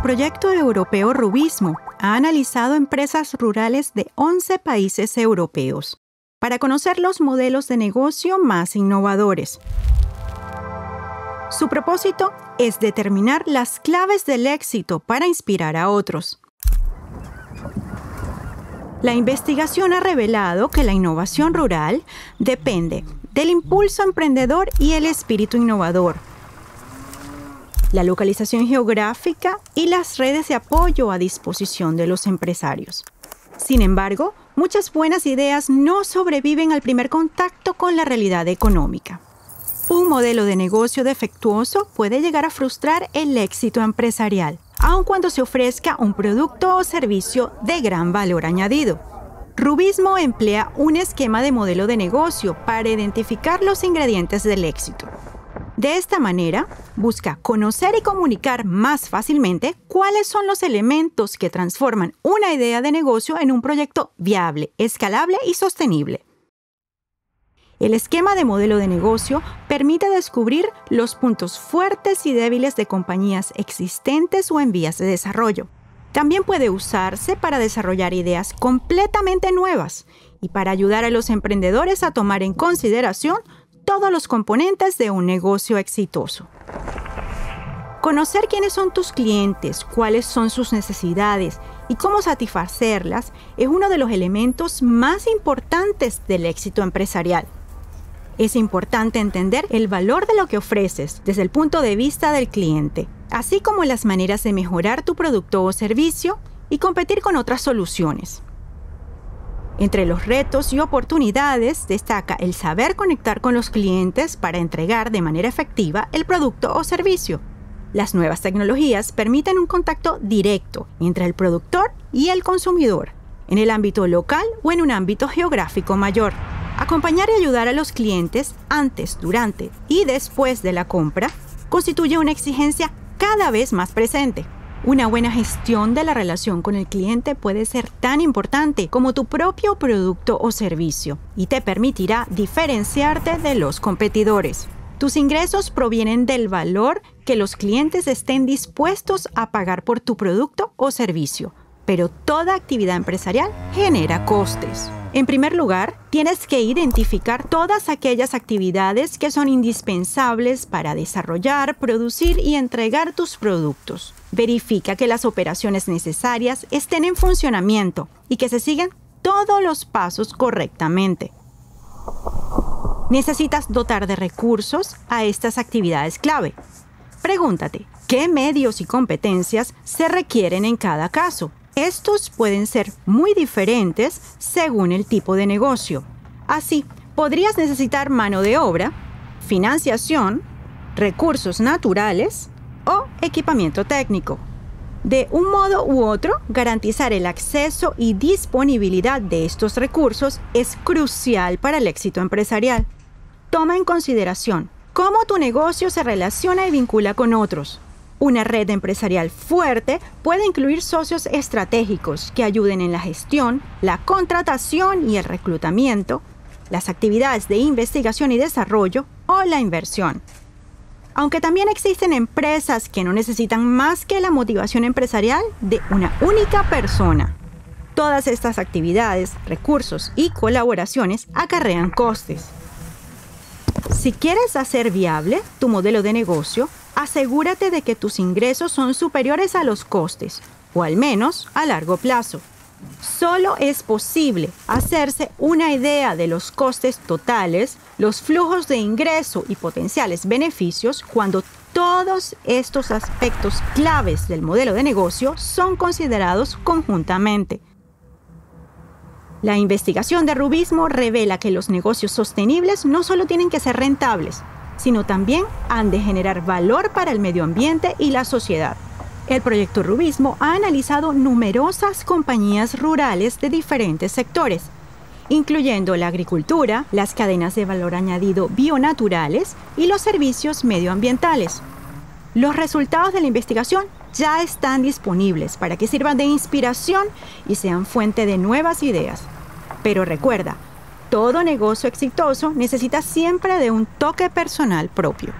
proyecto europeo Rubismo ha analizado empresas rurales de 11 países europeos para conocer los modelos de negocio más innovadores. Su propósito es determinar las claves del éxito para inspirar a otros. La investigación ha revelado que la innovación rural depende del impulso emprendedor y el espíritu innovador, la localización geográfica y las redes de apoyo a disposición de los empresarios. Sin embargo, muchas buenas ideas no sobreviven al primer contacto con la realidad económica. Un modelo de negocio defectuoso puede llegar a frustrar el éxito empresarial aun cuando se ofrezca un producto o servicio de gran valor añadido. Rubismo emplea un esquema de modelo de negocio para identificar los ingredientes del éxito. De esta manera, busca conocer y comunicar más fácilmente cuáles son los elementos que transforman una idea de negocio en un proyecto viable, escalable y sostenible. El esquema de modelo de negocio permite descubrir los puntos fuertes y débiles de compañías existentes o en vías de desarrollo. También puede usarse para desarrollar ideas completamente nuevas y para ayudar a los emprendedores a tomar en consideración todos los componentes de un negocio exitoso. Conocer quiénes son tus clientes, cuáles son sus necesidades y cómo satisfacerlas es uno de los elementos más importantes del éxito empresarial. Es importante entender el valor de lo que ofreces desde el punto de vista del cliente, así como las maneras de mejorar tu producto o servicio y competir con otras soluciones. Entre los retos y oportunidades destaca el saber conectar con los clientes para entregar de manera efectiva el producto o servicio. Las nuevas tecnologías permiten un contacto directo entre el productor y el consumidor, en el ámbito local o en un ámbito geográfico mayor. Acompañar y ayudar a los clientes antes, durante y después de la compra constituye una exigencia cada vez más presente. Una buena gestión de la relación con el cliente puede ser tan importante como tu propio producto o servicio y te permitirá diferenciarte de los competidores. Tus ingresos provienen del valor que los clientes estén dispuestos a pagar por tu producto o servicio, pero toda actividad empresarial genera costes. En primer lugar, tienes que identificar todas aquellas actividades que son indispensables para desarrollar, producir y entregar tus productos. Verifica que las operaciones necesarias estén en funcionamiento y que se sigan todos los pasos correctamente. Necesitas dotar de recursos a estas actividades clave. Pregúntate, ¿qué medios y competencias se requieren en cada caso? Estos pueden ser muy diferentes según el tipo de negocio. Así, podrías necesitar mano de obra, financiación, recursos naturales o equipamiento técnico. De un modo u otro, garantizar el acceso y disponibilidad de estos recursos es crucial para el éxito empresarial. Toma en consideración cómo tu negocio se relaciona y vincula con otros, una red empresarial fuerte puede incluir socios estratégicos que ayuden en la gestión, la contratación y el reclutamiento, las actividades de investigación y desarrollo o la inversión. Aunque también existen empresas que no necesitan más que la motivación empresarial de una única persona. Todas estas actividades, recursos y colaboraciones acarrean costes. Si quieres hacer viable tu modelo de negocio, asegúrate de que tus ingresos son superiores a los costes, o al menos a largo plazo. Solo es posible hacerse una idea de los costes totales, los flujos de ingreso y potenciales beneficios cuando todos estos aspectos claves del modelo de negocio son considerados conjuntamente. La investigación de Rubismo revela que los negocios sostenibles no solo tienen que ser rentables, sino también han de generar valor para el medio ambiente y la sociedad. El proyecto Rubismo ha analizado numerosas compañías rurales de diferentes sectores, incluyendo la agricultura, las cadenas de valor añadido bionaturales y los servicios medioambientales. Los resultados de la investigación ya están disponibles para que sirvan de inspiración y sean fuente de nuevas ideas. Pero recuerda, todo negocio exitoso necesita siempre de un toque personal propio.